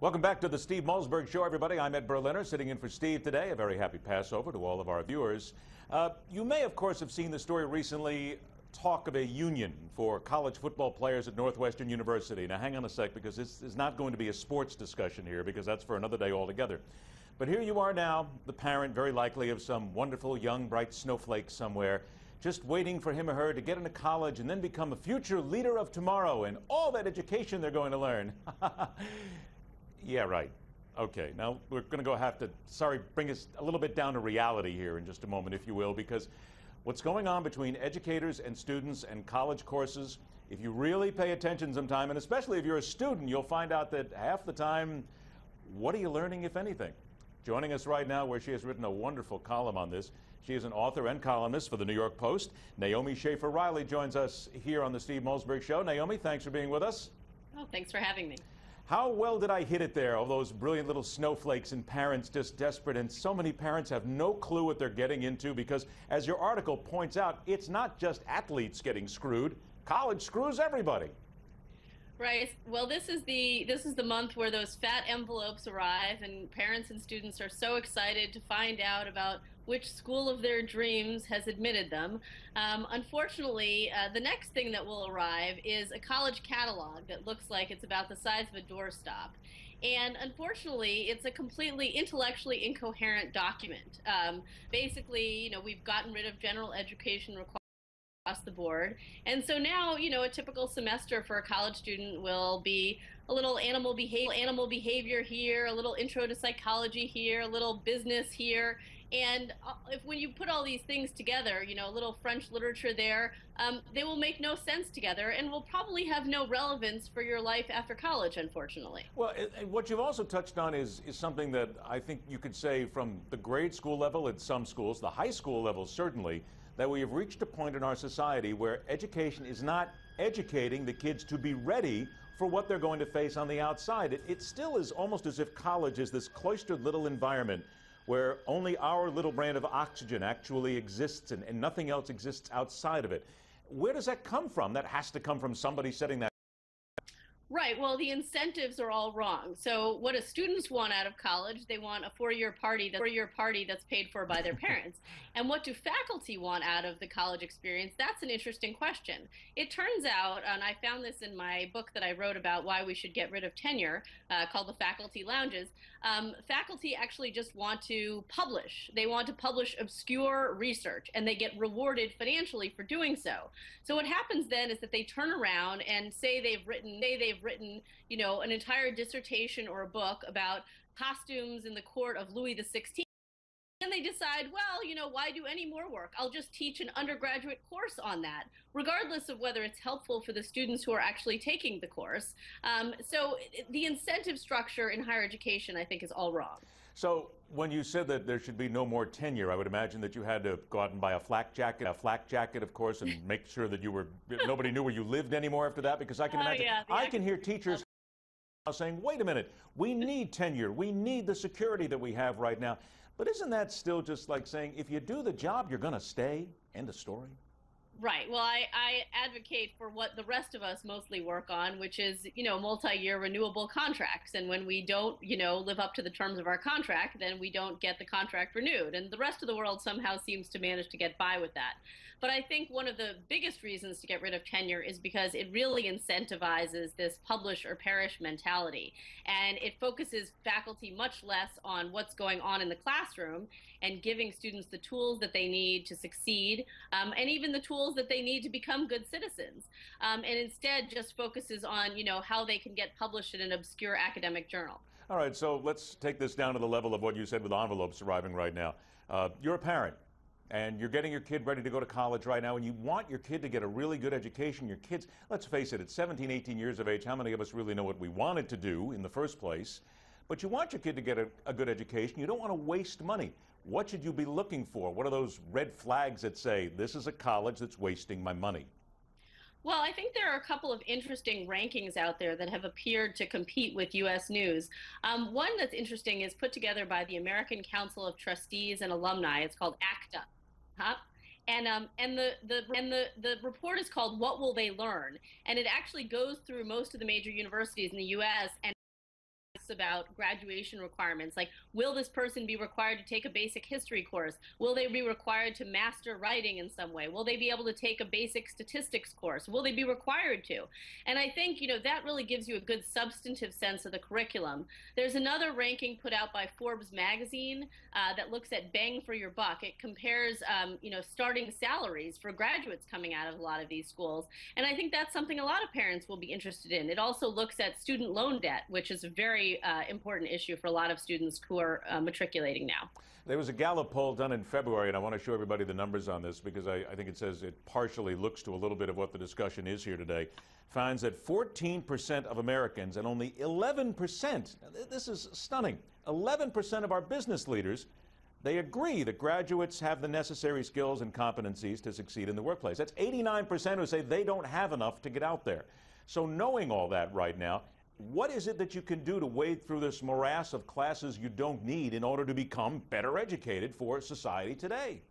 Welcome back to the Steve Malzberg Show, everybody. I'm Ed Berliner, sitting in for Steve today. A very happy Passover to all of our viewers. Uh, you may, of course, have seen the story recently talk of a union for college football players at Northwestern University. Now, hang on a sec, because this is not going to be a sports discussion here, because that's for another day altogether. But here you are now, the parent, very likely, of some wonderful, young, bright snowflake somewhere, just waiting for him or her to get into college and then become a future leader of tomorrow and all that education they're going to learn. Yeah, right. Okay, now we're going to go have to, sorry, bring us a little bit down to reality here in just a moment, if you will, because what's going on between educators and students and college courses, if you really pay attention sometime, and especially if you're a student, you'll find out that half the time, what are you learning, if anything? Joining us right now, where she has written a wonderful column on this, she is an author and columnist for the New York Post. Naomi Schaefer Riley joins us here on the Steve Malzberg Show. Naomi, thanks for being with us. Oh, thanks for having me. How well did I hit it there? All those brilliant little snowflakes and parents just desperate. And so many parents have no clue what they're getting into because, as your article points out, it's not just athletes getting screwed. College screws everybody. Right. Well, this is the this is the month where those fat envelopes arrive, and parents and students are so excited to find out about which school of their dreams has admitted them. Um, unfortunately, uh, the next thing that will arrive is a college catalog that looks like it's about the size of a doorstop. And unfortunately, it's a completely intellectually incoherent document. Um, basically, you know, we've gotten rid of general education requirements across the board. And so now, you know, a typical semester for a college student will be a little animal behavior, animal behavior here, a little intro to psychology here, a little business here. And uh, if when you put all these things together, you know, a little French literature there, um, they will make no sense together and will probably have no relevance for your life after college, unfortunately. Well, what you've also touched on is, is something that I think you could say from the grade school level at some schools, the high school level certainly, that we have reached a point in our society where education is not educating the kids to be ready for what they're going to face on the outside. It, it still is almost as if college is this cloistered little environment where only our little brand of oxygen actually exists and, and nothing else exists outside of it. Where does that come from? That has to come from somebody setting that Right. Well, the incentives are all wrong. So, what do students want out of college? They want a four-year party, the four-year party that's paid for by their parents. and what do faculty want out of the college experience? That's an interesting question. It turns out, and I found this in my book that I wrote about why we should get rid of tenure, uh, called the Faculty Lounges. Um, faculty actually just want to publish. They want to publish obscure research, and they get rewarded financially for doing so. So, what happens then is that they turn around and say they've written, say they've written, you know, an entire dissertation or a book about costumes in the court of Louis XVI. And they decide, well, you know, why do any more work? I'll just teach an undergraduate course on that, regardless of whether it's helpful for the students who are actually taking the course. Um, so the incentive structure in higher education, I think, is all wrong. So when you said that there should be no more tenure, I would imagine that you had to go out and buy a flak jacket, a flak jacket, of course, and make sure that you were nobody knew where you lived anymore after that. Because I can oh, imagine, yeah, I can hear teachers oh. saying, "Wait a minute, we need tenure. We need the security that we have right now." But isn't that still just like saying, if you do the job, you're going to stay? End of story. Right. Well, I, I advocate for what the rest of us mostly work on, which is, you know, multi-year renewable contracts. And when we don't, you know, live up to the terms of our contract, then we don't get the contract renewed. And the rest of the world somehow seems to manage to get by with that. But I think one of the biggest reasons to get rid of tenure is because it really incentivizes this publish or perish mentality. And it focuses faculty much less on what's going on in the classroom and giving students the tools that they need to succeed um, and even the tools that they need to become good citizens. Um, and instead just focuses on, you know, how they can get published in an obscure academic journal. All right, so let's take this down to the level of what you said with envelopes arriving right now. Uh, you're a parent and you're getting your kid ready to go to college right now, and you want your kid to get a really good education. Your kids, let's face it, at 17, 18 years of age, how many of us really know what we wanted to do in the first place? But you want your kid to get a, a good education. You don't want to waste money. What should you be looking for? What are those red flags that say, this is a college that's wasting my money? Well, I think there are a couple of interesting rankings out there that have appeared to compete with U.S. News. Um, one that's interesting is put together by the American Council of Trustees and Alumni. It's called ACTA. Huh? And um, and the, the and the, the report is called What Will They Learn? And it actually goes through most of the major universities in the US and asks about graduation requirements, like will this person be required to take a basic history course? Will they be required to master writing in some way? Will they be able to take a basic statistics course? Will they be required to? And I think, you know, that really gives you a good substantive sense of the curriculum. There's another ranking put out by Forbes magazine uh, that looks at bang for your buck. It compares, um, you know, starting salaries for graduates coming out of a lot of these schools. And I think that's something a lot of parents will be interested in. It also looks at student loan debt, which is a very uh, important issue for a lot of students who are uh, matriculating now. There was a Gallup poll done in February, and I want to show everybody the numbers on this because I, I think it says it partially looks to a little bit of what the discussion is here today. Finds that 14% of Americans and only 11%, this is stunning, 11% of our business leaders they agree that graduates have the necessary skills and competencies to succeed in the workplace. That's 89% who say they don't have enough to get out there. So, knowing all that right now, what is it that you can do to wade through this morass of classes you don't need in order to become better educated for society today?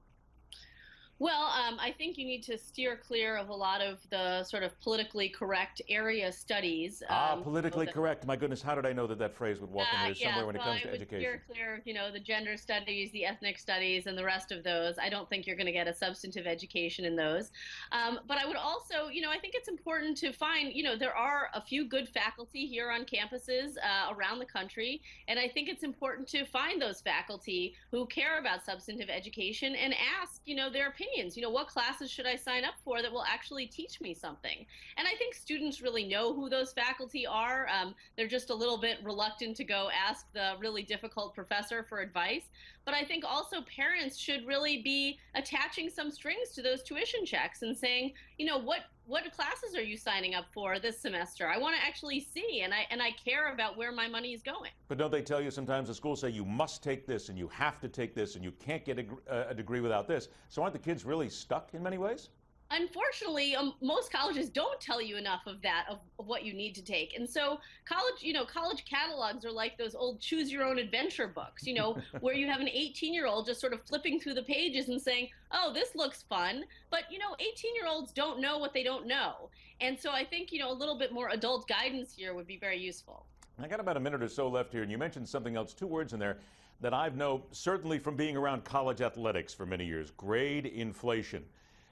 Well, um, I think you need to steer clear of a lot of the sort of politically correct area studies. Ah, um, ah, politically correct. My goodness, how did I know that that phrase would walk uh, in there yeah, somewhere when well, it comes to education? Steer clear, you know, the gender studies, the ethnic studies, and the rest of those. I don't think you're going to get a substantive education in those. Um, but I would also, you know, I think it's important to find, you know, there are a few good faculty here on campuses uh, around the country, and I think it's important to find those faculty who care about substantive education and ask, you know, their opinion opinions. You know, what classes should I sign up for that will actually teach me something? And I think students really know who those faculty are. Um, they're just a little bit reluctant to go ask the really difficult professor for advice. But I think also parents should really be attaching some strings to those tuition checks and saying, you know, what what classes are you signing up for this semester? I want to actually see, and I and I care about where my money is going. But don't they tell you sometimes the schools say you must take this and you have to take this and you can't get a, a degree without this? So aren't the kids really stuck in many ways? Unfortunately, um, most colleges don't tell you enough of that of, of, what you need to take. And so, college, you know, college catalogs are like those old choose your own adventure books, you know, where you have an 18 year old just sort of flipping through the pages and saying, "Oh, this looks fun," but you know, 18 year olds don't know what they don't know. And so, I think you know, a little bit more adult guidance here would be very useful. I got about a minute or so left here, and you mentioned something else, two words in there that I've known certainly from being around college athletics for many years: grade inflation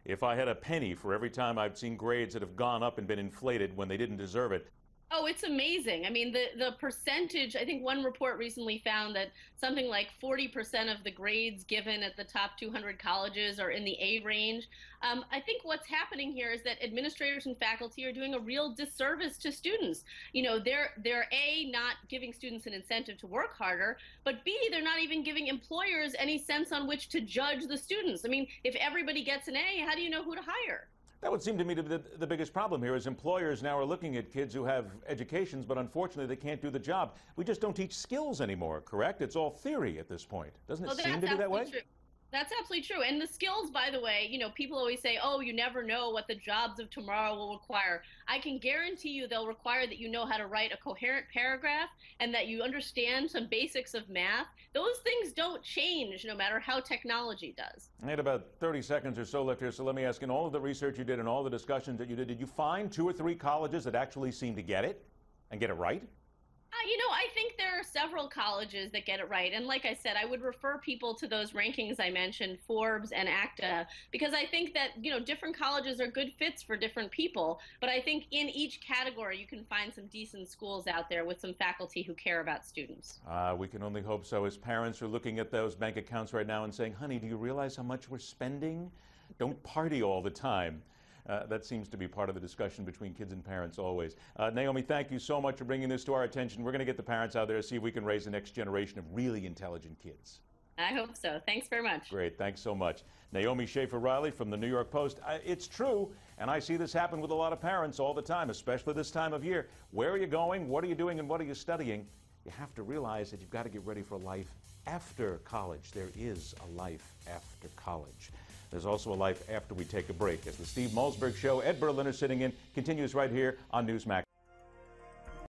if I had a penny for every time I've seen grades that have gone up and been inflated when they didn't deserve it, Oh, it's amazing. I mean, the, the percentage, I think one report recently found that something like 40% of the grades given at the top 200 colleges are in the A range. Um, I think what's happening here is that administrators and faculty are doing a real disservice to students. You know, they're, they're A, not giving students an incentive to work harder, but B, they're not even giving employers any sense on which to judge the students. I mean, if everybody gets an A, how do you know who to hire? That would seem to me to be the, the, biggest problem here is employers now are looking at kids who have educations, but unfortunately they can't do the job. We just don't teach skills anymore, correct? It's all theory at this point. Doesn't it well, seem to be that way? True. That's absolutely true. And the skills, by the way, you know, people always say, oh, you never know what the jobs of tomorrow will require. I can guarantee you they'll require that you know how to write a coherent paragraph and that you understand some basics of math. Those things don't change no matter how technology does. I had about 30 seconds or so left here, so let me ask in all of the research you did and all the discussions that you did, did you find two or three colleges that actually seem to get it and get it right? You know, I think there are several colleges that get it right. And like I said, I would refer people to those rankings I mentioned, Forbes and ACTA, because I think that, you know, different colleges are good fits for different people. But I think in each category, you can find some decent schools out there with some faculty who care about students. Uh, we can only hope so. As parents are looking at those bank accounts right now and saying, honey, do you realize how much we're spending? Don't party all the time. Uh, that seems to be part of the discussion between kids and parents always. Uh, Naomi, thank you so much for bringing this to our attention. We're going to get the parents out there to see if we can raise the next generation of really intelligent kids. I hope so. Thanks very much. Great. Thanks so much. Naomi Schaefer Riley from the New York Post. Uh, it's true, and I see this happen with a lot of parents all the time, especially this time of year. Where are you going? What are you doing? And what are you studying? You have to realize that you've got to get ready for life after college. There is a life after college. There's also a life after we take a break. As the Steve Malzberg Show, Ed Berliner sitting in, continues right here on Newsmax.